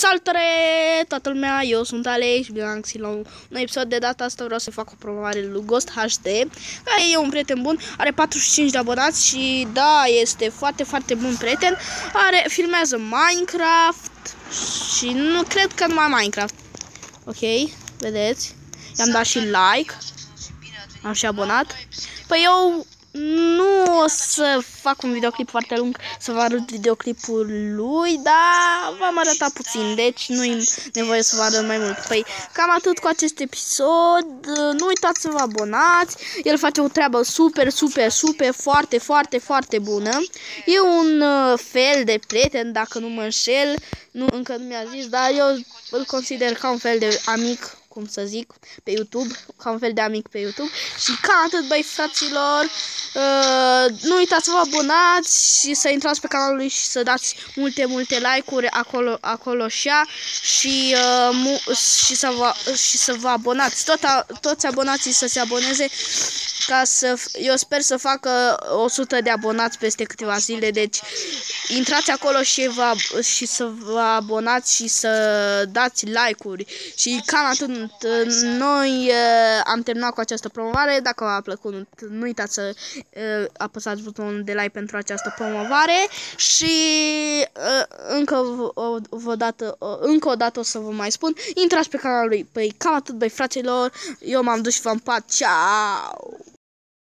Salutare toată lumea, eu sunt Alex și bine am găsit la un, un episod de data asta vreau să fac o promovare lui Ghost HD care e un prieten bun, are 45 de abonați și da, este foarte, foarte bun prieten. Are, filmează Minecraft și nu cred că numai Minecraft. Ok, vedeți? I-am dat și like. Am și abonat. Păi eu nu o să fac un videoclip foarte lung să vă arăt videoclipul lui, dar v-am arătat puțin, deci nu-i nevoie să vă arăt mai mult. Păi cam atât cu acest episod, nu uitați să vă abonați, el face o treabă super, super, super, foarte, foarte, foarte bună. E un uh, fel de prieten, dacă nu mă înșel, nu, încă nu mi-a zis, dar eu îl consider ca un fel de amic cum să zic, pe YouTube, ca un fel de amic pe YouTube. Și ca atât, băi, fraților, uh, nu uitați să vă abonați și să intrați pe canalul lui și să dați multe, multe like-uri acolo, acolo așa și, uh, și, să vă, și să vă abonați. Tot, toți abonații să se aboneze ca să, eu sper să facă 100 de abonați peste câteva zile, deci intrați acolo și, vă, și să vă abonați și să dați like-uri și cam atât noi uh, am terminat cu această promovare. Dacă v-a plăcut, nu uitați să uh, apăsați butonul de like pentru această promovare și uh, încă o, o dată, încă o dată o să vă mai spun, intrați pe canalul lui. Păi cam atât, băi fraților, eu m-am dus și v-am pat, ciao!